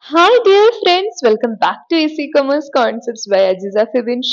Hi dear friends, welcome back to AC Commerce Concepts by Ajiza Fibin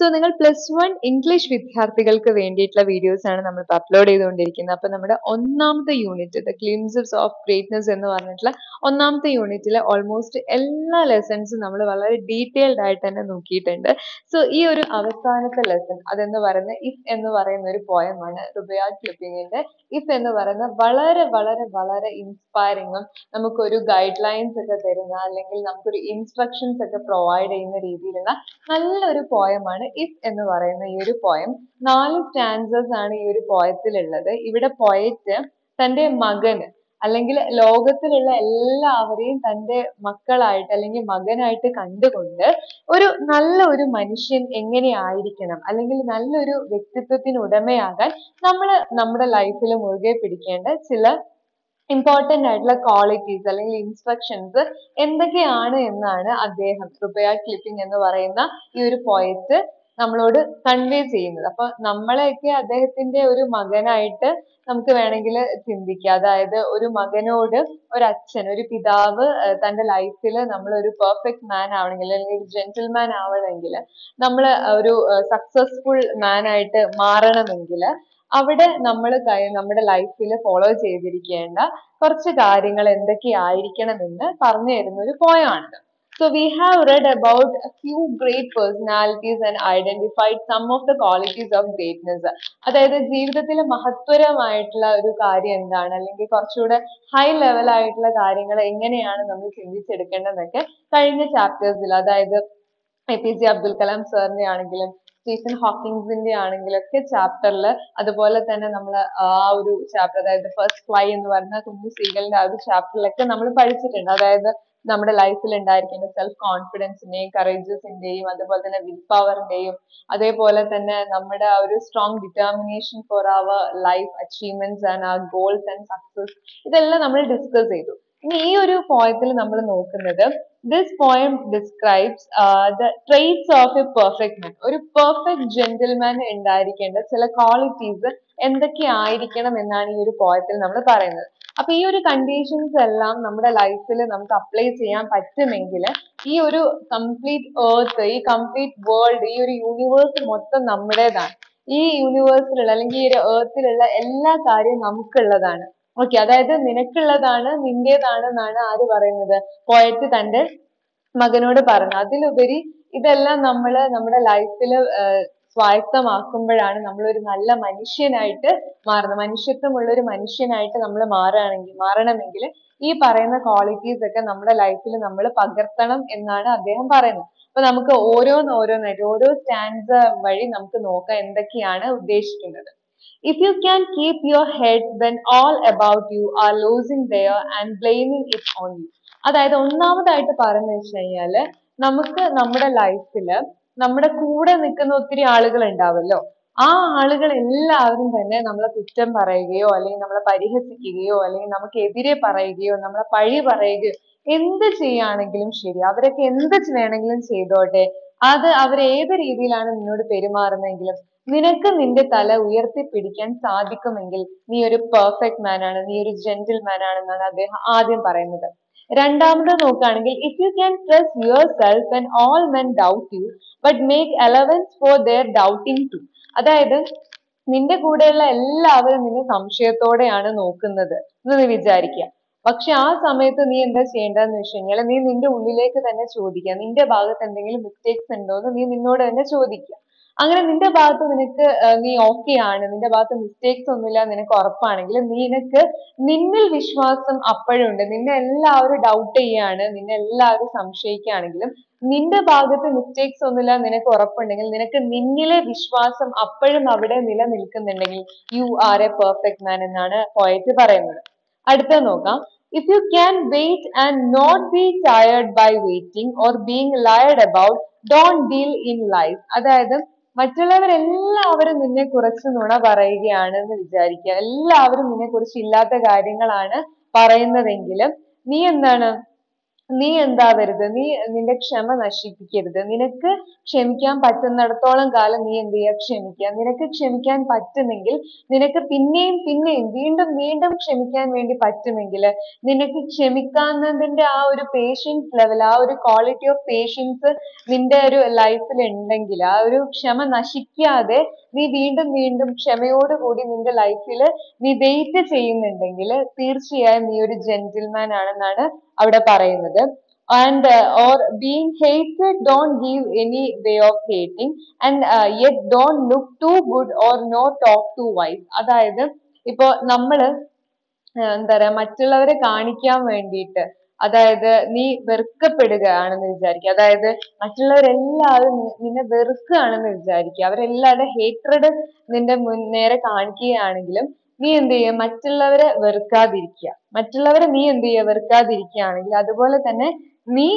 so നിങ്ങൾ plus one English വിദ്യാർത്ഥികൾക്ക് വേണ്ടിയിട്ടുള്ള videos ആണ് നമ്മൾ upload ചെയ്തുകൊണ്ടിരിക്കുന്നത്. അപ്പൊ നമ്മുടെ ഒന്നാമത്തെ unit the glimpses of greatness എന്ന് പറഞ്ഞിട്ടുള്ള ഒന്നാമത്തെ യൂണിറ്റിലെ ഓൾമോസ്റ്റ് എല്ലാ ലെസൺസും നമ്മൾ വളരെ ഡീറ്റെയിൽഡ് ആയിട്ട് തന്നെ നോക്കിയിട്ടുണ്ട്. സോ ഈ ഒരു അവസാനത്തെ ലെസൺ അതെന്ന് പറയുന്ന ഇഫ് എന്ന് പറയുന്ന ഒരു പോയമാണ് റുബിയ ക്ലിപ്പിങ്ങിന്റെ ഇഫ് എന്ന് പറയുന്ന വളരെ വളരെ വളരെ ഇൻസ്പയറിങ്ങും നമുക്കൊരു ഗൈഡ് ലൈൻസ് ഒക്കെ തരുന്ന അല്ലെങ്കിൽ നമുക്കൊരു ഇൻസ്ട്രക്ഷൻസ് ഒക്കെ പ്രൊവൈഡ് ചെയ്യുന്ന രീതിയിലുള്ള നല്ലൊരു പോയമാണ് ഇഫ് എന്ന് പറയുന്ന ഈ ഒരു പോയം നാല് സ്റ്റാൻസസ് ആണ് ഈ ഒരു പോയത്തിലുള്ളത് ഇവിടെ പോയറ്റ് തന്റെ മകന് അല്ലെങ്കിൽ ലോകത്തിലുള്ള എല്ലാവരെയും തന്റെ മക്കളായിട്ട് അല്ലെങ്കിൽ മകനായിട്ട് കണ്ടുകൊണ്ട് ഒരു നല്ല ഒരു മനുഷ്യൻ എങ്ങനെയായിരിക്കണം? അല്ലെങ്കിൽ നല്ലൊരു വ്യക്തിത്വത്തിന് ഉടമയാകാൻ നമ്മൾ നമ്മുടെ ലൈഫിൽ മുറുകെ പിടിക്കേണ്ട ചില ഇമ്പോർട്ടന്റ് ആയിട്ടുള്ള ക്വാളിറ്റീസ് അല്ലെങ്കിൽ ഇൻസ്ട്രക്ഷൻസ് എന്തൊക്കെയാണ് എന്നാണ് അദ്ദേഹം റുബയ ക്ലിപ്പിംഗ് എന്ന് പറയുന്ന ഈ ഒരു പോയറ്റ് നമ്മളോട് കൺവേ ചെയ്യുന്നത്. അപ്പൊ നമ്മളെയൊക്കെ അദ്ദേഹത്തിന്റെ ഒരു മകനായിട്ട് നമുക്ക് വേണമെങ്കിൽ ചിന്തിക്കാം. അതായത് ഒരു മകനോട് ഒരു അച്ഛൻ ഒരു പിതാവ് തന്റെ ലൈഫിൽ നമ്മൾ ഒരു പെർഫെക്റ്റ് മാൻ ആവണമെങ്കിൽ അല്ലെങ്കിൽ ഒരു ജെന്റിൽമാൻ ആവണമെങ്കിൽ നമ്മൾ ഒരു സക്സസ്ഫുൾ മാൻ ആയിട്ട് മാറണമെങ്കിൽ അവിടെ നമ്മൾ നമ്മുടെ ലൈഫിൽ ഫോളോ ചെയ്തിരിക്കേണ്ട കുറച്ച് കാര്യങ്ങൾ എന്തൊക്കെയായിരിക്കണമെന്ന് പറഞ്ഞു തരുന്ന ഒരു പോയമാണിത് So we have read about a few great personalities and identified some of the qualities of greatness. അതായത് ജീവിതത്തിലെ മഹത്വരമായിട്ടുള്ള ഒരു കാര്യം എന്താണ് അല്ലെങ്കിൽ കുറച്ചുകൂടെ ഹൈ ലെവൽ ആയിട്ടുള്ള കാര്യങ്ങൾ എങ്ങനെയാണ് നമ്മൾ ചിന്തിച്ചെടുക്കേണ്ടതെന്നൊക്കെ കഴിഞ്ഞ ചാപ്റ്റേഴ്സിൽ അതായത് A P J Abdul Kalam സാറിന്റെ ആണെങ്കിലും സ്റ്റീഫൻ ഹോക്കിൻസിന്റെ ആണെങ്കിലും ഒക്കെ ചാപ്റ്ററിൽ അതുപോലെ തന്നെ നമ്മൾ ആ ഒരു ചാപ്റ്റർ അതായത് ഫസ്റ്റ് ഫ്ലൈ എന്ന് പറയുന്ന കുഞ്ഞു സീഗലിന്റെ ആ ഒരു ചാപ്റ്ററിലൊക്കെ നമ്മൾ പഠിച്ചിട്ടുണ്ട് അതായത് നമ്മുടെ ലൈഫിൽ ഉണ്ടായിരിക്കേണ്ട സെൽഫ് കോൺഫിഡൻസിന്റെയും കറേജസിന്റെയും അതുപോലെ തന്നെ വിൽ പവറിന്റെയും അതേപോലെ തന്നെ നമ്മുടെ ആ ഒരു strong determination for our life achievements and ആ ഗോൾസ് ആൻഡ് സക്സസ് ഇതെല്ലാം നമ്മൾ ഡിസ്കസ് ചെയ്തു. ഇനി ഈ ഒരു പോയത്തിൽ നമ്മൾ നോക്കുന്നത് this poem describes the traits of a perfect man ഒരു പെർഫെക്റ്റ് ജെന്റിൽമാൻ ഉണ്ടായിരിക്കേണ്ട ചില ക്വാളിറ്റീസ് എന്തൊക്കെ ആയിരിക്കണം എന്നാണ് ഈ ഒരു പോയത്തിൽ നമ്മൾ പറയുന്നത്. അപ്പൊ ഈ ഒരു കണ്ടീഷൻസ് എല്ലാം നമ്മുടെ ലൈഫിൽ നമുക്ക് അപ്ലൈ ചെയ്യാൻ പറ്റുമെങ്കിൽ ഈ ഒരു കംപ്ലീറ്റ് ഏർത്ത് ഈ കംപ്ലീറ്റ് വേൾഡ് ഈ ഒരു യൂണിവേഴ്സ് മൊത്തം നമ്മുടേതാണ്. ഈ യൂണിവേഴ്സിലുള്ള അല്ലെങ്കിൽ ഈ ഒരു ഏർത്തിലുള്ള എല്ലാ കാര്യവും നമുക്കുള്ളതാണ്. ഓക്കെ അതായത് നിനക്കുള്ളതാണ് നിന്റേതാണ് എന്നാണ് ആര് പറയുന്നത്? പോയറ്റ് തന്റെ മകനോട് പറഞ്ഞു അതിലുപരി ഇതെല്ലാം നമ്മൾ നമ്മുടെ ലൈഫിൽ സ്വായത്തമാക്കുമ്പോഴാണ് നമ്മൾ ഒരു നല്ല മനുഷ്യനായിട്ട് മാറുന്നത്. മനുഷ്യത്വമുള്ള ഒരു മനുഷ്യനായിട്ട് നമ്മൾ മാറുകയാണെങ്കിൽ മാറണമെങ്കിൽ ഈ പറയുന്ന ക്വാളിറ്റീസ് ഒക്കെ നമ്മുടെ ലൈഫിൽ നമ്മൾ പകർത്തണം എന്നാണ് അദ്ദേഹം പറയുന്നത്. അപ്പൊ നമുക്ക് ഓരോന്ന് ഓരോന്നായിട്ട് ഓരോ സ്റ്റാൻഡ വഴി നമുക്ക് നോക്കാം എന്തൊക്കെയാണ് ഉദ്ദേശിക്കുന്നത്. If you can keep your head when all about you are losing their and blaming it on you. അതായത് ഒന്നാമതായിട്ട് പറഞ്ഞു വെച്ച് കഴിഞ്ഞാൽ നമുക്ക് നമ്മുടെ ലൈഫിൽ നമ്മുടെ കൂടെ നിൽക്കുന്ന ഒത്തിരി ആളുകൾ ഉണ്ടാവുമല്ലോ ആ ആളുകൾ എല്ലാവരും തന്നെ നമ്മളെ കുറ്റം പറയുകയോ അല്ലെങ്കിൽ നമ്മളെ പരിഹസിക്കുകയോ അല്ലെങ്കിൽ നമുക്കെതിരെ പറയുകയോ നമ്മളെ പഴി പറയുകയോ എന്ത് ചെയ്യുകയാണെങ്കിലും ശരി അവരൊക്കെ എന്ത് വേണമെങ്കിലും ചെയ്തോട്ടെ. അത് അവരേത് രീതിയിലാണ് നിന്നോട് പെരുമാറുന്നതെങ്കിലും നിനക്ക് നിന്റെ തല ഉയർത്തി പിടിക്കാൻ സാധിക്കുമെങ്കിൽ നീ ഒരു പെർഫെക്റ്റ് മാൻ ആണ് നീ ഒരു ജെന്റിൽമാൻ ആണെന്നാണ് അദ്ദേഹം ആദ്യം പറയുന്നത്. രണ്ടാമത് നോക്കുകയാണെങ്കിൽ if you can trust yourself and all men doubt you but make allowance for their doubting too അതായത് നിന്റെ കൂടെയുള്ള എല്ലാവരും നിന്നെ സംശയത്തോടെയാണ് നോക്കുന്നത് എന്ന് നീ വിചാരിക്കുക. പക്ഷെ ആ സമയത്ത് നീ എന്താ ചെയ്യേണ്ടതെന്ന് വെച്ച് കഴിഞ്ഞാൽ നീ നിന്റെ ഉള്ളിലേക്ക് തന്നെ ചോദിക്കുക. നിന്റെ ഭാഗത്ത് എന്തെങ്കിലും മിസ്റ്റേക്സ് ഉണ്ടോ എന്ന് നീ നിന്നോട് തന്നെ ചോദിക്കുക. അങ്ങനെ നിന്റെ ഭാഗത്ത് നിനക്ക് നീ ഓക്കെ ആണ്. നിന്റെ ഭാഗത്ത് മിസ്റ്റേക്സ് ഒന്നുമില്ല നിനക്ക് ഉറപ്പാണെങ്കിൽ നിനക്ക് നിന്നിൽ വിശ്വാസം അപ്പോഴും ഉണ്ട് നിന്നെ എല്ലാവരും ഡൗട്ട് ചെയ്യാണ് നിന്നെ എല്ലാവരും സംശയിക്കുകയാണെങ്കിലും നിന്റെ ഭാഗത്ത് മിസ്റ്റേക്സ് ഒന്നുമില്ല നിനക്ക് ഉറപ്പുണ്ടെങ്കിൽ നിനക്ക് നിന്നിലെ വിശ്വാസം അപ്പോഴും അവിടെ നിലനിൽക്കുന്നുണ്ടെങ്കിൽ you are a perfect man എന്നാണ് പോയറ്റ് പറയുന്നത്. അടുത്ത നോക്കാം. If you can wait and not be tired by waiting or being lied about don't deal in life അതായത് മറ്റുള്ളവരെല്ലാവരും നിന്നെ കുറിച്ച് നുണ പറയുകയാണെന്ന് വിചാരിക്കുക. എല്ലാവരും നിന്നെ കുറിച്ച് ഇല്ലാത്ത കാര്യങ്ങളാണ് പറയുന്നതെങ്കിലും നീ എന്താണ് നീ എന്താവരുത് നീ നിന്റെ ക്ഷമ നശിപ്പിക്കരുത്. നിനക്ക് ക്ഷമിക്കാൻ പറ്റുന്നിടത്തോളം കാലം നീ എന്ത് ചെയ്യുക ക്ഷമിക്കുക. നിനക്ക് ക്ഷമിക്കാൻ പറ്റുമെങ്കിൽ നിനക്ക് പിന്നെയും പിന്നെയും വീണ്ടും വീണ്ടും ക്ഷമിക്കാൻ വേണ്ടി പറ്റുമെങ്കിൽ നിനക്ക് ക്ഷമിക്കാവുന്നതിന്റെ ആ ഒരു പേഷ്യൻസ് ലെവൽ ആ ഒരു ക്വാളിറ്റി ഓഫ് പേഷ്യൻസ് നിന്റെ ഒരു ലൈഫിൽ ഉണ്ടെങ്കിൽ ആ ഒരു ക്ഷമ നശിക്കാതെ നീ വീണ്ടും വീണ്ടും ക്ഷമയോടുകൂടി നിന്റെ ലൈഫിൽ നീ വെയിറ്റ് ചെയ്യുന്നുണ്ടെങ്കിൽ തീർച്ചയായും നീ ഒരു ജെന്റിൽമാൻ ആണെന്നാണ് അവിടെ പറയുന്നത്. And uh, or being hated don't give any way of hating. And uh, yet don't look too good or to talk അതായത് ഇപ്പോ നമ്മൾ എന്താ പറയാ മറ്റുള്ളവരെ കാണിക്കാൻ വേണ്ടിയിട്ട് അതായത് നീ വെറുക്കപ്പെടുകയാണെന്ന് വിചാരിക്കുക. അതായത് മറ്റുള്ളവരെല്ലാവരും നി- നിന്നെ വെറുക്കുകയാണെന്ന് വിചാരിക്കുക. അവരെല്ലാവരുടെ ഹേറ്റഡ് നിന്റെ നേരെ കാണിക്കുകയാണെങ്കിലും നീ എന്ത് ചെയ്യുക മറ്റുള്ളവരെ വെറുക്കാതിരിക്കുക. മറ്റുള്ളവരെ നീ എന്ത് ചെയ്യുക വെറുക്കാതിരിക്കുകയാണെങ്കിൽ അതുപോലെ തന്നെ നീ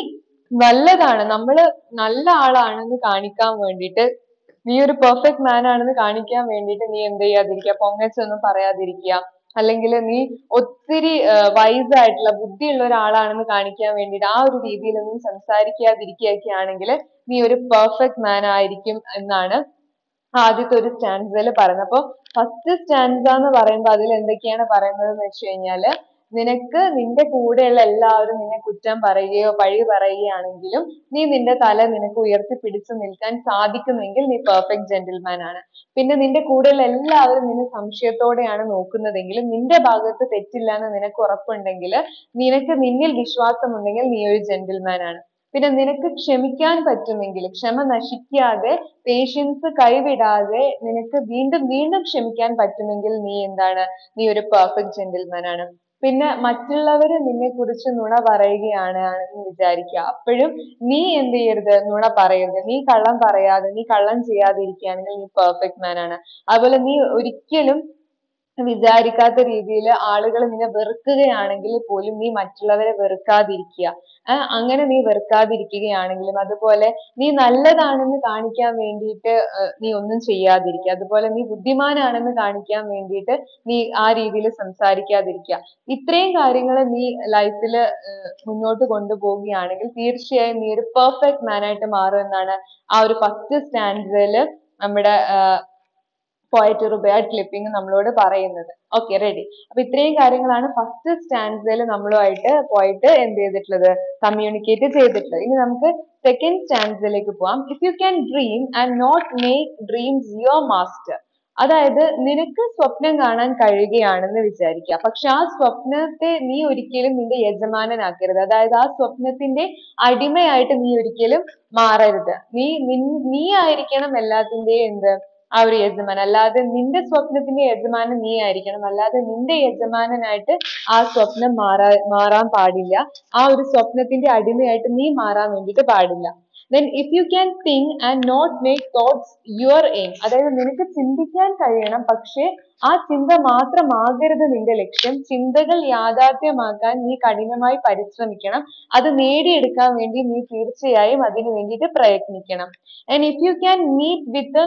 നല്ലതാണ്. നമ്മൾ നല്ല ആളാണെന്ന് കാണിക്കാൻ വേണ്ടിയിട്ട് നീ ഒരു പെർഫെക്റ്റ് മാൻ ആണെന്ന് കാണിക്കാൻ വേണ്ടിയിട്ട് നീ എന്ത് ചെയ്യാതിരിക്കുക? പൊങ്ങച്ചൊന്നും പറയാതിരിക്കുക. അല്ലെങ്കിൽ നീ ഒത്തിരി വൈസ് ആയിട്ടുള്ള ബുദ്ധിയുള്ള ഒരാളാണെന്ന് കാണിക്കാൻ വേണ്ടിയിട്ട് ആ ഒരു രീതിയിലൊന്നും സംസാരിക്കാതിരിക്കുകയൊക്കെ ആണെങ്കിൽ നീ ഒരു പെർഫെക്റ്റ് മാൻ ആയിരിക്കും എന്നാണ് ആദ്യത്തെ ഒരു സ്റ്റാൻസയിൽ പറയുന്നത്. അപ്പൊ ഫസ്റ്റ് സ്റ്റാൻസ എന്ന് പറയുമ്പോൾ അതിൽ എന്തൊക്കെയാണ് പറയുന്നത് എന്ന് വെച്ച് കഴിഞ്ഞാൽ നിനക്ക് നിന്റെ കൂടെയുള്ള എല്ലാവരും നിന്നെ കുറ്റം പറയുകയോ പഴി പറയുകയാണെങ്കിലും നീ നിന്റെ തല നിനക്ക് ഉയർത്തി പിടിച്ചു നിൽക്കാൻ സാധിക്കുമെങ്കിൽ നീ പെർഫെക്റ്റ് ജെന്റിൽമാൻ ആണ്. പിന്നെ നിന്റെ കൂടെയുള്ള എല്ലാവരും നിന്നെ സംശയത്തോടെയാണ് നോക്കുന്നതെങ്കിലും നിന്റെ ഭാഗത്ത് തെറ്റില്ല എന്ന് നിനക്ക് ഉറപ്പുണ്ടെങ്കിൽ നിനക്ക് നിന്നിൽ വിശ്വാസമുണ്ടെങ്കിൽ നീ ഒരു ജെന്റിൽമാൻ ആണ്. പിന്നെ നിനക്ക് ക്ഷമിക്കാൻ പറ്റുമെങ്കിൽ ക്ഷമ നശിക്കാതെ പേഷ്യൻസ് കൈവിടാതെ നിനക്ക് വീണ്ടും വീണ്ടും ക്ഷമിക്കാൻ പറ്റുമെങ്കിൽ നീ എന്താണ്? നീ ഒരു പെർഫെക്റ്റ് ജെന്റിൽമാൻ ആണ്. പിന്നെ മറ്റുള്ളവര് നിന്നെ കുറിച്ച് നുണ പറയുകയാണ് എന്ന് വിചാരിക്കുക. അപ്പോഴും നീ എന്ത് ചെയ്യരുത്? നുണ പറയരുത്. നീ കള്ളം പറയാതെ നീ കള്ളം ചെയ്യാതിരിക്കുകയാണെങ്കിൽ നീ പെർഫെക്റ്റ് മാൻ ആണ്. അതുപോലെ നീ ഒരിക്കലും വിചാരിക്കാത്ത രീതിയിൽ ആളുകൾ നിന്നെ വെറുക്കുകയാണെങ്കിൽ പോലും നീ മറ്റുള്ളവരെ വെറുക്കാതിരിക്കുക. അങ്ങനെ നീ വെറുക്കാതിരിക്കുകയാണെങ്കിലും അതുപോലെ നീ നല്ലതാണെന്ന് കാണിക്കാൻ വേണ്ടിയിട്ട് നീ ഒന്നും ചെയ്യാതിരിക്കുക. അതുപോലെ നീ ബുദ്ധിമാനാണെന്ന് കാണിക്കാൻ വേണ്ടിയിട്ട് നീ ആ രീതിയിൽ സംസാരിക്കാതിരിക്കുക. ഇത്രയും കാര്യങ്ങൾ നീ ലൈഫിൽ മുന്നോട്ട് കൊണ്ടുപോവുകയാണെങ്കിൽ തീർച്ചയായും നീ ഒരു പെർഫെക്റ്റ് മാൻ ആയിട്ട് മാറും എന്നാണ് ആ ഒരു ഫസ്റ്റ് സ്റ്റാൻഡേർഡിൽ നമ്മുടെ പോയറ്റ് റുബയാഡ് ക്ലിപ്പിംഗ് നമ്മളോട് പറയുന്നത്. ഓക്കെ റെഡി അപ്പൊ ഇത്രയും കാര്യങ്ങളാണ് ഫസ്റ്റ് സ്റ്റാൻഡേർഡിൽ നമ്മളുമായിട്ട് പോയിട്ട് എന്ത് ചെയ്തിട്ടുള്ളത്? കമ്മ്യൂണിക്കേറ്റ് ചെയ്തിട്ടുള്ളത്. ഇനി നമുക്ക് സെക്കൻഡ് സ്റ്റാൻഡേർഡിലേക്ക് പോവാം. If you can dream and not make dreams your master അതായത് നിനക്ക് സ്വപ്നം കാണാൻ കഴിയുകയാണെന്ന് വിചാരിക്കുക. പക്ഷെ ആ സ്വപ്നത്തെ നീ ഒരിക്കലും നിന്റെ യജമാനനാക്കരുത്. അതായത് ആ സ്വപ്നത്തിന്റെ അടിമയായിട്ട് നീ ഒരിക്കലും മാറരുത്. നീ നീ ആയിരിക്കണം എല്ലാത്തിന്റെയും എന്ത്? ആ ഒരു യജമാനൻ. അല്ലാതെ നിന്റെ സ്വപ്നത്തിന്റെ യജമാനൻ നീ ആയിരിക്കണം. അല്ലാതെ നിന്റെ യജമാനനായിട്ട് ആ സ്വപ്നം മാറാ മാറാൻ പാടില്ല. ആ ഒരു സ്വപ്നത്തിന്റെ അടിമയായിട്ട് നീ മാറാൻ വേണ്ടിയിട്ട് പാടില്ല. Then if you can think and not make thoughts your aim. അതായത് നിനക്ക് ചിന്തിക്കാൻ കഴിയണം പക്ഷേ ആ ചിന്ത മാത്രമാകരുത് നിന്റെ ലക്ഷ്യം. ചിന്തകൾ യാഥാർത്ഥ്യമാക്കാൻ നീ കഠിനമായി പരിശ്രമിക്കണം. അത് നേടിയെടുക്കാൻ വേണ്ടി നീ തീർച്ചയായും അതിനു വേണ്ടിയിട്ട് പ്രയത്നിക്കണം. If you can meet with the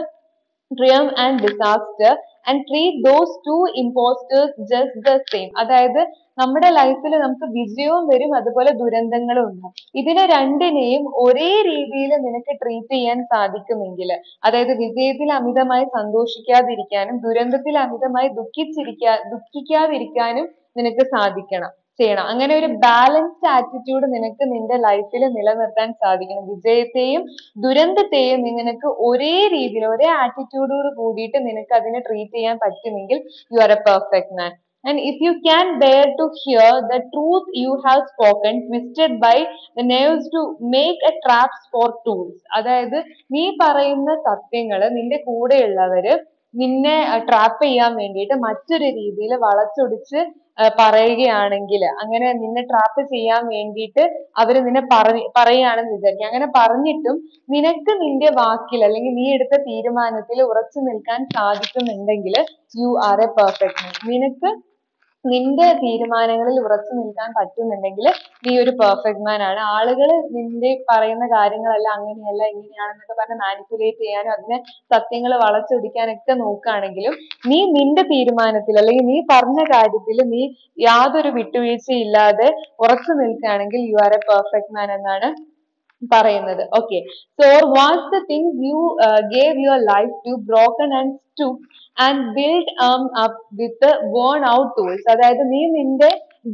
triumph and disaster and treat those two impostors just the same അതായത് നമ്മുടെ ലൈഫിൽ നമുക്ക് വിജയവും വരും അതുപോലെ ദുരന്തങ്ങളും ഉണ്ട്. ഇതിനെ രണ്ടിനെയും ഒരേ രീതിയിൽ നിനക്ക് ട്രീറ്റ് ചെയ്യാൻ സാധിക്കുമെങ്കിൽ അതായത് വിജയത്തിൽ അമിതമായി സന്തോഷിക്കാതിരിക്കാനും ദുരന്തത്തിൽ അമിതമായി ദുഃഖിച്ചിരിക്കാ ദുഃഖിക്കാതിരിക്കാനും നിനക്ക് സാധിക്കണം. ചെയ്യണം. അങ്ങനെ ഒരു ബാലൻസ്ഡ് ആറ്റിറ്റ്യൂഡ് നിനക്ക് നിന്റെ ലൈഫിൽ നിലനിർത്താൻ സാധിക്കണം. വിജയത്തെയും ദുരന്തത്തെയും നിനക്ക് ഒരേ രീതിയിൽ ഒരേ ആറ്റിറ്റ്യൂഡോട് കൂടിയിട്ട് നിനക്ക് അതിനെ ട്രീറ്റ് ചെയ്യാൻ പറ്റുമെങ്കിൽ you are a perfect man and if you can bear to hear the truth you have spoken twisted by the nerves to make a traps for tools. അതായത് നീ പറയുന്ന സത്യങ്ങൾ നിന്റെ കൂടെയുള്ളവര് നിന്നെ ട്രാപ്പ് ചെയ്യാൻ വേണ്ടിയിട്ട് മറ്റൊരു രീതിയിൽ വളച്ചൊടിച്ച് പറയുകയാണെങ്കിൽ അങ്ങനെ നിന്നെ ട്രാപ്പ് ചെയ്യാൻ വേണ്ടിയിട്ട് അവർ നിന്നെ പറ പറയുകയാണെന്ന് വിചാരിക്കുക അങ്ങനെ പറഞ്ഞിട്ടും നിനക്ക് നിന്റെ വാക്കിൽ അല്ലെങ്കിൽ നീ എടുത്ത തീരുമാനത്തിൽ ഉറച്ചു നിൽക്കാൻ സാധിക്കുന്നുണ്ടെങ്കിൽ യു ആർ എ പെർഫെക്റ്റ് നിനക്ക് നിന്റെ തീരുമാനങ്ങളിൽ ഉറച്ചു നിൽക്കാൻ പറ്റുന്നുണ്ടെങ്കിൽ നീ ഒരു പെർഫെക്റ്റ് മാൻ ആണ്. ആളുകൾ നിന്റെ പറയുന്ന കാര്യങ്ങളെല്ലാം അങ്ങനെയല്ല ഇങ്ങനെയാണെന്നൊക്കെ പറഞ്ഞ് മാനിപ്പുലേറ്റ് ചെയ്യാനും അതിനെ സത്യങ്ങൾ വളച്ചൊടിക്കാനൊക്കെ നോക്കുകയാണെങ്കിലും നീ നിന്റെ തീരുമാനത്തിൽ അല്ലെങ്കിൽ നീ പറഞ്ഞ കാര്യത്തിൽ നീ യാതൊരു വിട്ടുവീഴ്ചയില്ലാതെ ഉറച്ചു നിൽക്കുകയാണെങ്കിൽ you are a perfect man എന്നാണ് പറയുന്നത്. Okay. So what's the thing you uh, gave your life to broken and stoop and built um, up with the worn out tools. അതായത് നീ നിന്റെ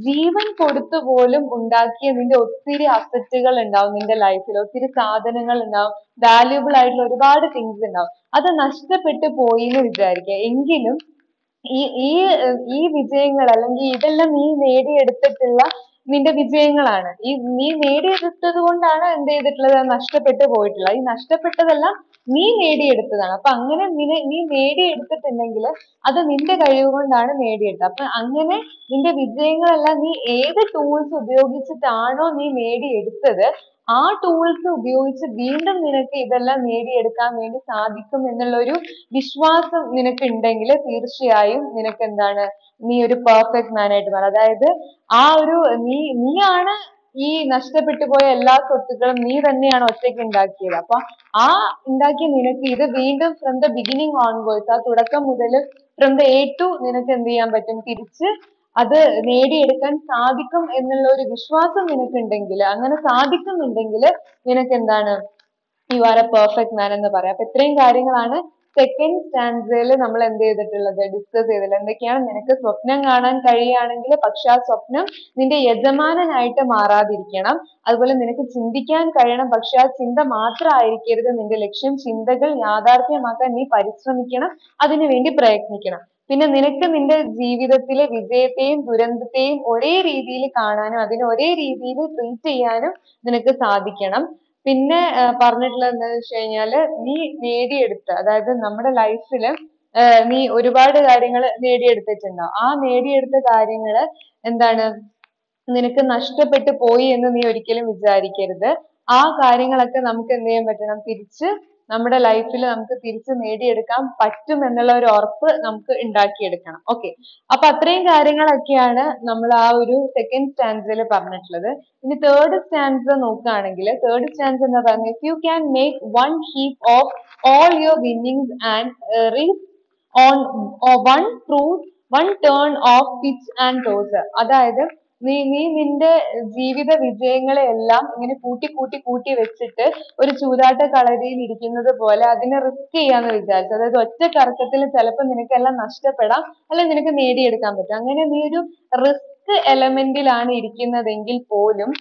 ജീവൻ കൊടുത്തു പോലും ഉണ്ടാക്കിയ നിന്റെ ഒത്തിരി അസറ്റുകൾ ഉണ്ടാവും നിന്റെ ലൈഫിൽ ഒത്തിരി സാധനങ്ങൾ ഉണ്ടാവും. വാല്യുബിൾ ആയിട്ടുള്ള ഒരുപാട് തിങ്സ് ഉണ്ടാവും. അത് നഷ്ടപ്പെട്ടു പോയി എന്ന് വിചാരിക്കുക. എങ്കിലും ഈ ഈ ഈ വിജയങ്ങൾ അല്ലെങ്കിൽ ഇതെല്ലാം നീ നേടിയെടുത്തിട്ടുള്ള നിന്റെ വിജയങ്ങളാണ്. ഈ നീ നേടിയെടുത്തത് കൊണ്ടാണ് എന്ത് ചെയ്തിട്ടുള്ളത്? നഷ്ടപ്പെട്ടു പോയിട്ടുള്ളത്. ഈ നഷ്ടപ്പെട്ടതെല്ലാം നീ നേടിയെടുത്തതാണ്. അപ്പൊ അങ്ങനെ നിന നീ നേടിയെടുത്തിട്ടുണ്ടെങ്കിൽ അത് നിന്റെ കഴിവ് കൊണ്ടാണ് നേടിയെടുത്തത്. അപ്പൊ അങ്ങനെ നിന്റെ വിജയങ്ങളെല്ലാം നീ ഏത് tools ഉപയോഗിച്ചിട്ടാണോ നീ നേടിയെടുത്തത്? ആ ടൂൾസ് ഉപയോഗിച്ച് വീണ്ടും നിനക്ക് ഇതെല്ലാം നേടിയെടുക്കാൻ വേണ്ടി സാധിക്കും എന്നുള്ള ഒരു വിശ്വാസം നിനക്ക് ഉണ്ടെങ്കിൽ തീർച്ചയായും നിനക്ക് എന്താണ് നീ ഒരു പെർഫെക്റ്റ് man ആയിട്ട് മാറും. അതായത് ആ ഒരു നീ നീയാണ് ഈ നഷ്ടപ്പെട്ടു പോയ എല്ലാ സ്വത്തുക്കളും നീ തന്നെയാണ് ഒറ്റയ്ക്ക് ഉണ്ടാക്കിയത്. അപ്പൊ ആ ഉണ്ടാക്കിയ നിനക്ക് ഇത് വീണ്ടും from the beginning onwards ആ തുടക്കം മുതൽ ഫ്രം ദ എ ടു നിനക്ക് എന്ത് ചെയ്യാൻ പറ്റും? തിരിച്ച് അത് നേടിയെടുക്കാൻ സാധിക്കും എന്നുള്ള ഒരു വിശ്വാസം നിനക്കുണ്ടെങ്കിൽ അങ്ങനെ സാധിക്കുന്നുണ്ടെങ്കിൽ നിനക്ക് എന്താണ് you are a perfect man എന്ന് പറയാം. അപ്പൊ ഇത്രയും കാര്യങ്ങളാണ് സെക്കൻഡ് സ്റ്റാൻസയിൽ നമ്മൾ എന്ത് ചെയ്തിട്ടുള്ളത്? ഡിസ്കസ് ചെയ്തിട്ടുള്ളത്. എന്തൊക്കെയാണ് നിനക്ക് സ്വപ്നം കാണാൻ കഴിയുകയാണെങ്കിൽ പക്ഷെ ആ സ്വപ്നം നിന്റെ യജമാനനായിട്ട് മാറാതിരിക്കണം. അതുപോലെ നിനക്ക് ചിന്തിക്കാൻ കഴിയണം പക്ഷെ ആ ചിന്ത മാത്രമായിരിക്കരുത്. നിന്റെ ലക്ഷ്യം ചിന്തകൾ യാഥാർത്ഥ്യമാക്കാൻ നീ പരിശ്രമിക്കണം. അതിനു വേണ്ടി പ്രയത്നിക്കണം. പിന്നെ നിനക്ക് നിന്റെ ജീവിതത്തിലെ വിജയത്തെയും ദുരന്തത്തെയും ഒരേ രീതിയിൽ കാണാനും അതിനെ ഒരേ രീതിയിൽ ട്രീറ്റ് ചെയ്യാനും നിനക്ക് സാധിക്കണം. പിന്നെ പറഞ്ഞിട്ടുള്ളത് എന്താ വെച്ച് കഴിഞ്ഞാൽ നീ നേടിയെടുത്ത അതായത് നമ്മുടെ ലൈഫിൽ നീ ഒരുപാട് കാര്യങ്ങൾ നേടിയെടുത്തിട്ടുണ്ടാവും ആ നേടിയെടുത്ത കാര്യങ്ങൾ എന്താണ്? നിനക്ക് നഷ്ടപ്പെട്ടു പോയി എന്ന് നീ ഒരിക്കലും വിചാരിക്കരുത്. ആ കാര്യങ്ങളൊക്കെ നമുക്ക് എന്ത് ചെയ്യാൻ പറ്റണം? തിരിച്ച് നമ്മുടെ ലൈഫിൽ നമുക്ക് തിരിച്ചു നേടിയെടുക്കാൻ പറ്റും എന്നുള്ള ഒരു ഉറപ്പ് നമുക്ക് ഉണ്ടാക്കിയെടുക്കണം. ഓക്കെ അപ്പൊ അത്രയും കാര്യങ്ങളൊക്കെയാണ് നമ്മൾ ആ ഒരു സെക്കൻഡ് സ്റ്റാൻഡേർഡിൽ പറഞ്ഞിട്ടുള്ളത്. ഇനി തേർഡ് സ്റ്റാൻഡേർഡ് നോക്കുകയാണെങ്കിൽ തേർഡ് സ്റ്റാൻഡ് എന്ന് പറഞ്ഞാൽ you can make one heap of all your your and and on one on one turn of pitch and toss അതായത് നീ നീ നിന്റെ ജീവിത വിജയങ്ങളെ എല്ലാം ഇങ്ങനെ കൂട്ടി കൂട്ടി കൂട്ടി വെച്ചിട്ട് ഒരു ചൂതാട്ട കളരിയിൽ ഇരിക്കുന്നത് പോലെ അതിനെ risk ചെയ്യാന്ന് വിചാരിച്ചു. അതായത് ഒറ്റ കറക്കത്തിൽ ചിലപ്പോൾ നിനക്കെല്ലാം നഷ്ടപ്പെടാം അല്ലെങ്കിൽ നിനക്ക് നേടിയെടുക്കാൻ പറ്റും. അങ്ങനെ നീ ഒരു risk element ലാണ് ഇരിക്കുന്നതെങ്കിൽ പോലും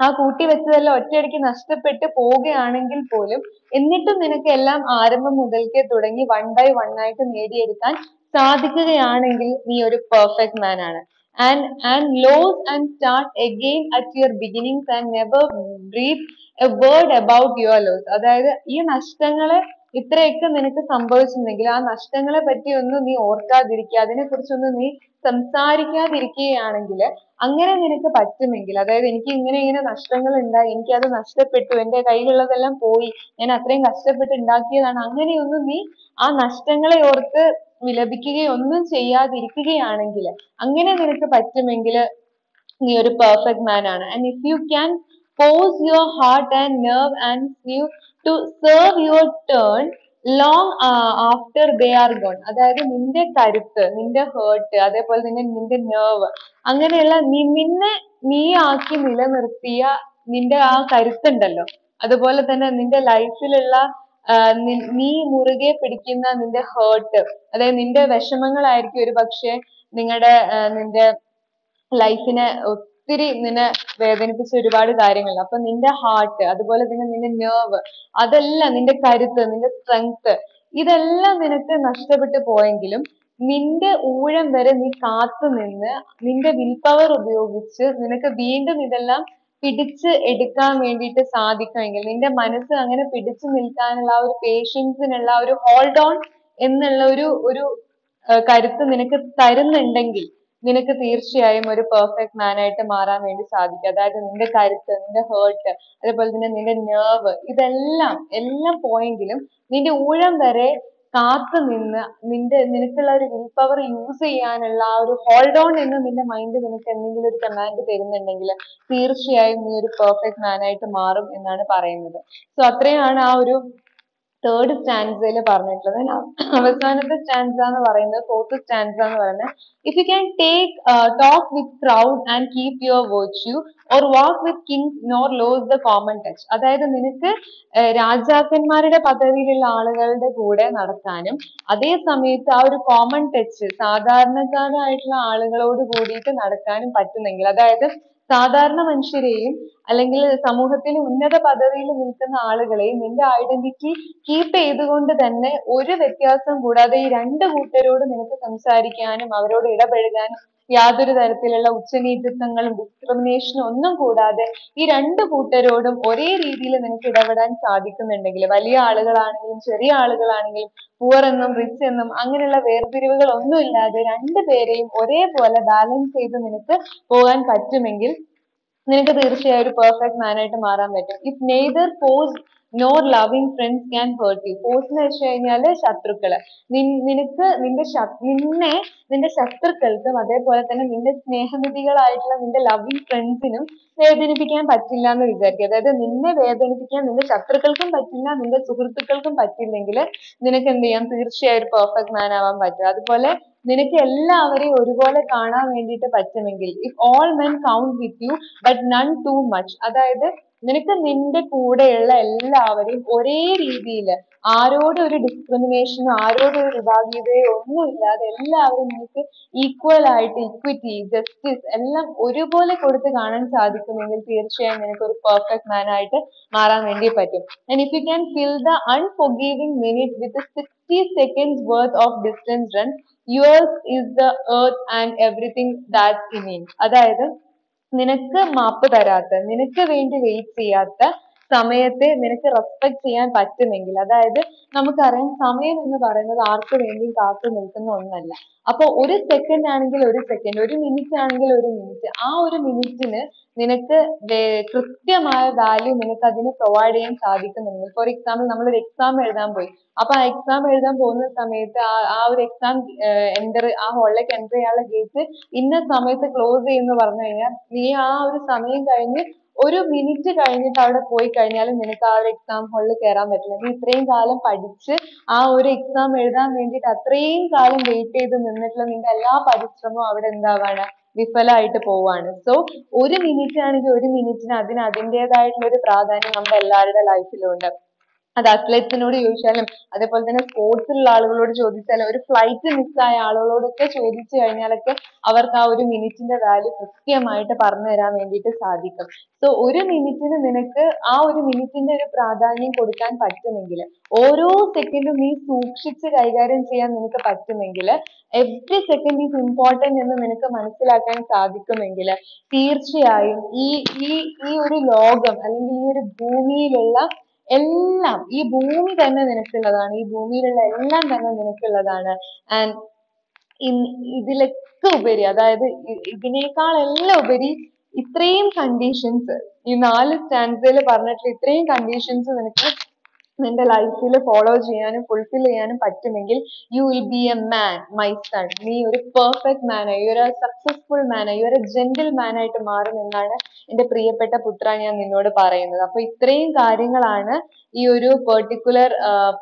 ആ കൂട്ടി വെച്ചതെല്ലാം ഒറ്റയടിക്ക് നഷ്ടപ്പെട്ട് പോവുകയാണെങ്കിൽ പോലും എന്നിട്ടും നിനക്ക് എല്ലാം ആരംഭം മുതൽക്കേ തുടങ്ങി one by one ആയിട്ട് നേടിയെടുക്കാൻ സാധിക്കുകയാണെങ്കിൽ നീ ഒരു perfect man ആണ്. And and lose and start again at your beginnings and never breathe a word about your loss. അതായത് ഈ നഷ്ടങ്ങളെ ഇത്രയൊക്കെ നിനക്ക് സംഭവിച്ചിട്ടുണ്ടെങ്കിൽ ആ നഷ്ടങ്ങളെ പറ്റി ഒന്നും നീ ഓർക്കാതിരിക്കുക അതിനെ കുറിച്ചൊന്നും നീ സംസാരിക്കാതിരിക്കുകയാണെങ്കിൽ അങ്ങനെ നിനക്ക് പറ്റുമെങ്കിൽ അതായത് എനിക്ക് ഇങ്ങനെ ഇങ്ങനെ നഷ്ടങ്ങൾ ഉണ്ടായി എനിക്കത് നഷ്ടപ്പെട്ടു എന്റെ കയ്യിലുള്ളതെല്ലാം പോയി ഞാൻ അത്രയും കഷ്ടപ്പെട്ട് ഉണ്ടാക്കിയതാണ് അങ്ങനെയൊന്നും നീ ആ നഷ്ടങ്ങളെ ഓർത്ത് വിലപിക്കുകയോ ഒന്നും ചെയ്യാതിരിക്കുകയാണെങ്കിൽ അങ്ങനെ നിനക്ക് പറ്റുമെങ്കിൽ നീ ഒരു പെർഫെക്റ്റ് മാൻ ആണ്. And if you can pose your heart and nerve and you to serve your turn long after they are gone. അതായത് നിന്റെ കരുത്ത് നിന്റെ ഹേർട്ട് അതേപോലെ തന്നെ നിന്റെ nerve അങ്ങനെയുള്ള നി നിന്നെ നീ ആക്കി നിലനിർത്തിയ നിന്റെ ആ കരുത്തുണ്ടല്ലോ. അതുപോലെ തന്നെ നിന്റെ ലൈഫിലുള്ള നി മുറുകെ പിടിക്കുന്ന നിന്റെ ഹേർട്ട് അതായത് നിന്റെ വിഷമങ്ങളായിരിക്കും ഒരു പക്ഷേ നിങ്ങളുടെ നിന്റെ ലൈഫിനെ ഒത്തിരി നിന്നെ വേദനിപ്പിച്ച ഒരുപാട് കാര്യങ്ങൾ. അപ്പൊ നിന്റെ ഹാർട്ട് അതുപോലെ തന്നെ നിന്റെ nerve അതെല്ലാം നിന്റെ കരുത്ത് നിന്റെ സ്ട്രെങ്ത് ഇതെല്ലാം നിനക്ക് നഷ്ടപ്പെട്ടു പോയെങ്കിലും നിന്റെ ഊഴം വരെ നീ കാത്തു നിന്ന് നിന്റെ വിൽ പവർ ഉപയോഗിച്ച് നിനക്ക് വീണ്ടും ഇതെല്ലാം പിടിച്ച് എടുക്കാൻ വേണ്ടിയിട്ട് സാധിക്കുമെങ്കിൽ നിന്റെ മനസ്സ് അങ്ങനെ പിടിച്ചു നിൽക്കാനുള്ള ആ ഒരു patience നുള്ള ആ ഒരു ഹോൾഡ് ഓൺ എന്നുള്ള ഒരു ഒരു കരുത്ത് നിനക്ക് തരുന്നുണ്ടെങ്കിൽ നിനക്ക് തീർച്ചയായും ഒരു പെർഫെക്റ്റ് man ആയിട്ട് മാറാൻ വേണ്ടി സാധിക്കും. അതായത് നിന്റെ കരുത്ത് നിന്റെ ഹേർട്ട് അതേപോലെ തന്നെ നിന്റെ nerve ഇതെല്ലാം എല്ലാം പോയിന്റിലും നിന്റെ ഊഴം വരെ കാത്തു നിന്ന് നിന്റെ നിനക്കുള്ള ഒരു വിൽ പവർ യൂസ് ചെയ്യാനുള്ള ആ ഒരു ഹോൾഡ് ഓൺ എന്ന് നിന്റെ മൈൻഡ് നിനക്ക് എന്തെങ്കിലും ഒരു കമാൻഡ് തരുന്നുണ്ടെങ്കിൽ തീർച്ചയായും നീ ഒരു പെർഫെക്റ്റ് മാൻ ആയിട്ട് മാറും എന്നാണ് പറയുന്നത്. സോ അത്രയാണ് ആ ഒരു തേർഡ് സ്റ്റാൻസയിൽ പറഞ്ഞിട്ടുള്ളത്. അവസാനത്തെ സ്റ്റാൻസ എന്ന് പറയുന്നത് ഫോർത്ത് സ്റ്റാൻസ എന്ന് പറയുന്നത് if you can take talk with crowd and keep your virtue or walk with kings nor lose the common touch അതായത് നിനക്ക് രാജാക്കന്മാരുടെ പദവിയിലുള്ള ആളുകളുടെ കൂടെ നടക്കാനും അതേ സമയത്ത് ആ ഒരു കോമൺ ടച്ച് സാധാരണക്കാരായിട്ടുള്ള ആളുകളോട് കൂടിയിട്ട് നടക്കാനും പറ്റുന്നെങ്കിൽ അതായത് സാധാരണ മനുഷ്യരെയും അല്ലെങ്കിൽ സമൂഹത്തിൽ ഉന്നത പദവിയിൽ നിൽക്കുന്ന ആളുകളെയും നിന്റെ ഐഡന്റിറ്റി കീപ്പ് ചെയ്തുകൊണ്ട് തന്നെ ഒരു വ്യത്യാസം കൂടാതെ ഈ രണ്ട് കൂട്ടരോട് നിനക്ക് സംസാരിക്കാനും അവരോട് ഇടപഴകാനും യാതൊരു തരത്തിലുള്ള ഉച്ചനീചത്വങ്ങളും ഡിസ്ക്രിമിനേഷനും ഒന്നും കൂടാതെ ഈ രണ്ട് കൂട്ടരോടും ഒരേ രീതിയിൽ നിനക്ക് ഇടപെടാൻ സാധിക്കുന്നുണ്ടെങ്കിൽ വലിയ ആളുകളാണെങ്കിലും ചെറിയ ആളുകളാണെങ്കിലും poor എന്നും റിച്ച് എന്നും അങ്ങനെയുള്ള വേർതിരിവുകൾ ഒന്നും ഇല്ലാതെ രണ്ടുപേരെയും ഒരേപോലെ ബാലൻസ് ചെയ്ത് നിനക്ക് പോകാൻ പറ്റുമെങ്കിൽ നിനക്ക് തീർച്ചയായും ഒരു പെർഫെക്റ്റ് man ആയിട്ട് മാറാൻ പറ്റും. If neither foes nor loving friends can hurt you force എന്ന് വെച്ച് കഴിഞ്ഞാൽ ശത്രുക്കൾ. നിനക്ക് നിന്റെ നിന്നെ നിന്റെ ശത്രുക്കൾക്കും അതേപോലെ തന്നെ നിന്റെ സ്നേഹനിധികളായിട്ടുള്ള നിന്റെ ലവിങ് ഫ്രണ്ട്സിനും വേദനിപ്പിക്കാൻ പറ്റില്ല എന്ന് വിചാരിക്കുക. അതായത് നിന്നെ വേദനിപ്പിക്കാൻ നിന്റെ ശത്രുക്കൾക്കും പറ്റില്ല നിന്റെ സുഹൃത്തുക്കൾക്കും പറ്റില്ലെങ്കിൽ നിനക്ക് എന്ത് ചെയ്യാം? തീർച്ചയായും ഒരു പെർഫെക്റ്റ് മാൻ ആവാൻ പറ്റും. അതുപോലെ നിനക്ക് എല്ലാവരെയും ഒരുപോലെ കാണാൻ വേണ്ടിയിട്ട് പറ്റുമെങ്കിൽ if all men count with you but none too much. അതായത് നിനക്ക് നിന്റെ കൂടെയുള്ള എല്ലാവരെയും ഒരേ രീതിയിൽ ആരോടും ഒരു ഓ ആരോടും ഒരു വിഭാഗീയതയോ ഒന്നും ഇല്ലാതെ എല്ലാവരും നിനക്ക് ഈക്വൽ ആയിട്ട് equity justice എല്ലാം ഒരുപോലെ കൊടുത്ത് കാണാൻ സാധിക്കുമെങ്കിൽ തീർച്ചയായും നിനക്ക് ഒരു പെർഫെക്റ്റ് man ആയിട്ട് മാറാൻ വേണ്ടി പറ്റും. If you can fill the unforgiving minute with a 60 seconds worth distance run yours is the earth and everything that's in it അതായത് നിനക്ക് മാപ്പ് തരാത്ത നിനക്ക് വേണ്ടി wait ചെയ്യാത്ത സമയത്തെ നിനക്ക് റെസ്പെക്ട് ചെയ്യാൻ പറ്റുമെങ്കിൽ അതായത് നമുക്കറിയാം സമയം എന്ന് പറയുന്നത് ആർക്ക് വേണ്ടിയും കാത്തു നിൽക്കുന്ന ഒന്നല്ല. അപ്പൊ ഒരു സെക്കൻഡ് ആണെങ്കിൽ ഒരു സെക്കൻഡ് ഒരു മിനിറ്റ് ആണെങ്കിൽ ഒരു മിനിറ്റ് ആ ഒരു മിനിറ്റിന് നിനക്ക് കൃത്യമായ വാല്യൂ നിനക്ക് അതിന് പ്രൊവൈഡ് ചെയ്യാൻ സാധിക്കുന്നുണ്ടെങ്കിൽ ഫോർ എക്സാമ്പിൾ നമ്മൾ ഒരു എക്സാം എഴുതാൻ പോയി. അപ്പൊ ആ എക്സാം എഴുതാൻ പോകുന്ന സമയത്ത് ആ ഒരു എക്സാം എന്റർ ആ ഹോളിലേക്ക് എന്റർ ചെയ്യാനുള്ള ഗേറ്റ് ഇന്ന സമയത്ത് ക്ലോസ് ചെയ്യുന്നു പറഞ്ഞു കഴിഞ്ഞാൽ നീ ആ ഒരു സമയം കഴിഞ്ഞ് ഒരു മിനിറ്റ് കഴിഞ്ഞിട്ട് അവിടെ പോയി കഴിഞ്ഞാലും നിനക്ക് ആ ഒരു exam hall ൽ കേറാൻ പറ്റില്ല. നീ ഇത്രയും കാലം പഠിച്ച് ആ ഒരു എക്സാം എഴുതാൻ വേണ്ടിയിട്ട് അത്രയും കാലം വെയിറ്റ് ചെയ്ത് നിന്നിട്ടുള്ള നിന്റെ എല്ലാ പരിശ്രമവും അവിടെ എന്താവാണ്? വിഫലമായിട്ട് പോവാണ്. സോ ഒരു മിനിറ്റ് ആണെങ്കിൽ ഒരു minute ന് അതിന് അതിന്റെതായിട്ടുള്ള ഒരു പ്രാധാന്യം നമ്മുടെ എല്ലാവരുടെ life ലും ഉണ്ട്. അത് athletes നോട് ചോദിച്ചാലും അതേപോലെ തന്നെ ഉള്ള ആളുകളോട് ചോദിച്ചാലും ഒരു ഫ്ലൈറ്റ് ആയ ആളുകളോടൊക്കെ ചോദിച്ചു കഴിഞ്ഞാലൊക്കെ അവർക്ക് ആ ഒരു മിനിറ്റിന്റെ വാല്യൂ കൃത്യമായിട്ട് പറഞ്ഞു തരാൻ വേണ്ടിയിട്ട് സാധിക്കും. സോ ഒരു minute ന് നിനക്ക് ആ ഒരു മിനിറ്റിന്റെ ന്റെ ഒരു പ്രാധാന്യം കൊടുക്കാൻ പറ്റുമെങ്കിൽ ഓരോ സെക്കൻഡും നീ സൂക്ഷിച്ച് കൈകാര്യം ചെയ്യാൻ നിനക്ക് പറ്റുമെങ്കിൽ every സെക്കൻഡ് ഈസ് important എന്ന് നിനക്ക് മനസ്സിലാക്കാൻ സാധിക്കുമെങ്കിൽ തീർച്ചയായും ഈ ഈ ഈ ഒരു ലോകം അല്ലെങ്കിൽ ഈ ഒരു ഭൂമിയിലുള്ള എല്ലാം ഈ ഭൂമി തന്നെ നിനക്കുള്ളതാണ് ഈ ഭൂമിയിലുള്ള എല്ലാം തന്നെ നിനക്കുള്ളതാണ്. ഇൻ ഇതിലൊക്കെ ഉപരി അതായത് ഇതിനേക്കാൾ എല്ലാം ഉപരി ഇത്രയും conditions ഈ നാല് stanza ൽ പറഞ്ഞിട്ടുള്ള ഇത്രയും conditions നിനക്ക് നിന്റെ ലൈഫിൽ ഫോളോ ചെയ്യാനും ഫുൾഫിൽ ചെയ്യാനും പറ്റുമെങ്കിൽ you will be a man my son നീ ഒരു പെർഫെക്റ്റ് man ഒരു സക്സസ്ഫുൾ മാനായി ഒരു man ആയിട്ട് മാറും എന്നാണ് എന്റെ പ്രിയപ്പെട്ട പുത്ര ഞാൻ നിന്നോട് പറയുന്നത്. അപ്പൊ ഇത്രയും കാര്യങ്ങളാണ് ഈ ഒരു particular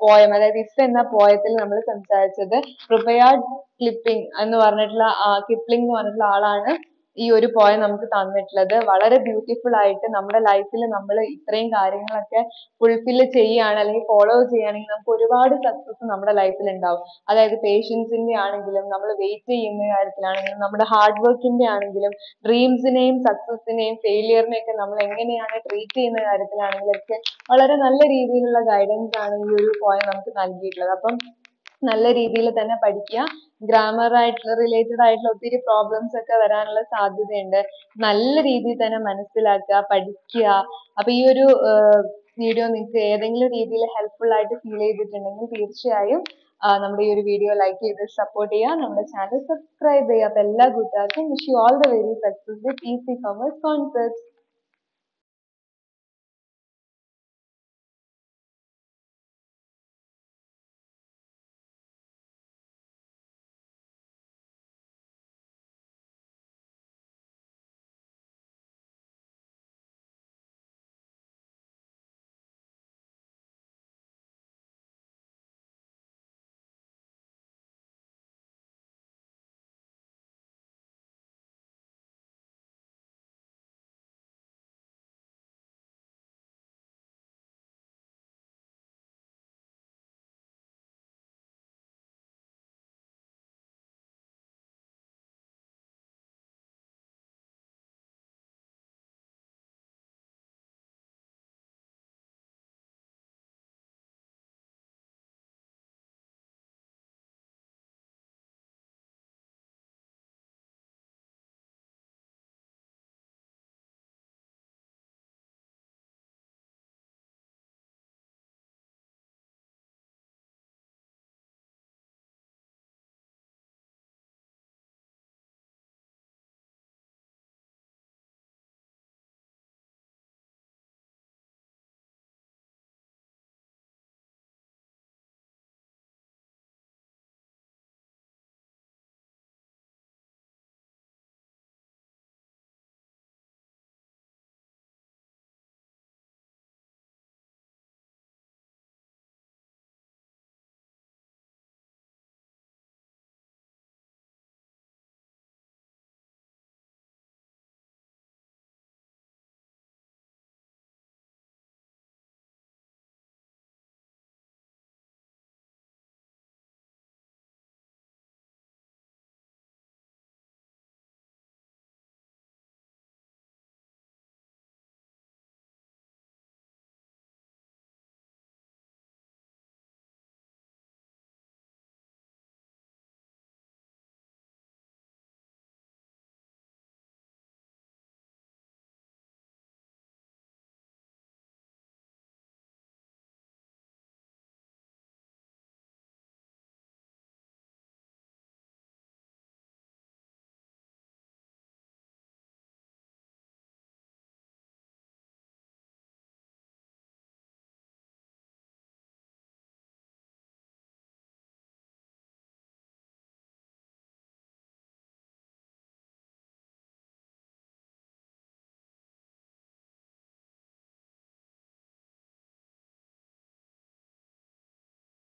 പോയം അതായത് if എന്ന പോയത്തിൽ ത്തിൽ നമ്മൾ സംസാരിച്ചത്. റുബയാഡ് ക്ലിപ്പിംഗ് എന്ന് പറഞ്ഞിട്ടുള്ള കിപ്ലിംഗ് എന്ന് പറഞ്ഞിട്ടുള്ള ആളാണ് ഈ ഒരു പോയം നമുക്ക് തന്നിട്ടുള്ളത്. വളരെ ബ്യൂട്ടിഫുൾ ആയിട്ട് നമ്മുടെ ലൈഫിൽ നമ്മൾ ഇത്രയും കാര്യങ്ങളൊക്കെ fulfill ചെയ്യാണ് അല്ലെങ്കിൽ ഫോളോ ചെയ്യുകയാണെങ്കിൽ നമുക്ക് ഒരുപാട് സക്സസ് നമ്മുടെ ലൈഫിൽ ഉണ്ടാവും. അതായത് patience ന്റെ ആണെങ്കിലും നമ്മൾ വെയിറ്റ് ചെയ്യുന്ന കാര്യത്തിലാണെങ്കിലും നമ്മുടെ ഹാർഡ് വർക്കിന്റെ ന്റെ ആണെങ്കിലും dreams നെയും success നെയും failure നെയും ഒക്കെ നമ്മൾ എങ്ങനെയാണ് ട്രീറ്റ് ചെയ്യുന്ന കാര്യത്തിലാണെങ്കിലും ഒക്കെ വളരെ നല്ല രീതിയിലുള്ള ഗൈഡൻസ് ആണ് ഈ ഒരു പോയം നമുക്ക് നൽകിയിട്ടുള്ളത്. അപ്പം നല്ല രീതിയിൽ തന്നെ പഠിക്കുക. ഗ്രാമർ ആയിട്ടുള്ള റിലേറ്റഡ് ആയിട്ടുള്ള ഒത്തിരി പ്രോബ്ലംസ് ഒക്കെ വരാനുള്ള സാധ്യതയുണ്ട്. നല്ല രീതിയിൽ തന്നെ മനസ്സിലാക്കുക പഠിക്കുക. അപ്പൊ ഈ ഒരു വീഡിയോ നിങ്ങൾക്ക് ഏതെങ്കിലും രീതിയിൽ ഹെൽപ്ഫുൾ ആയിട്ട് ഫീൽ ചെയ്തിട്ടുണ്ടെങ്കിൽ തീർച്ചയായും നമ്മുടെ ഈ ഒരു വീഡിയോ ലൈക്ക് ചെയ്ത് സപ്പോർട്ട് ചെയ്യുക. നമ്മുടെ ചാനൽ സബ്സ്ക്രൈബ് ചെയ്യുക. അപ്പൊ എല്ലാ കൂട്ടുകാർക്കും wish you all the very success with easy commerce concepts.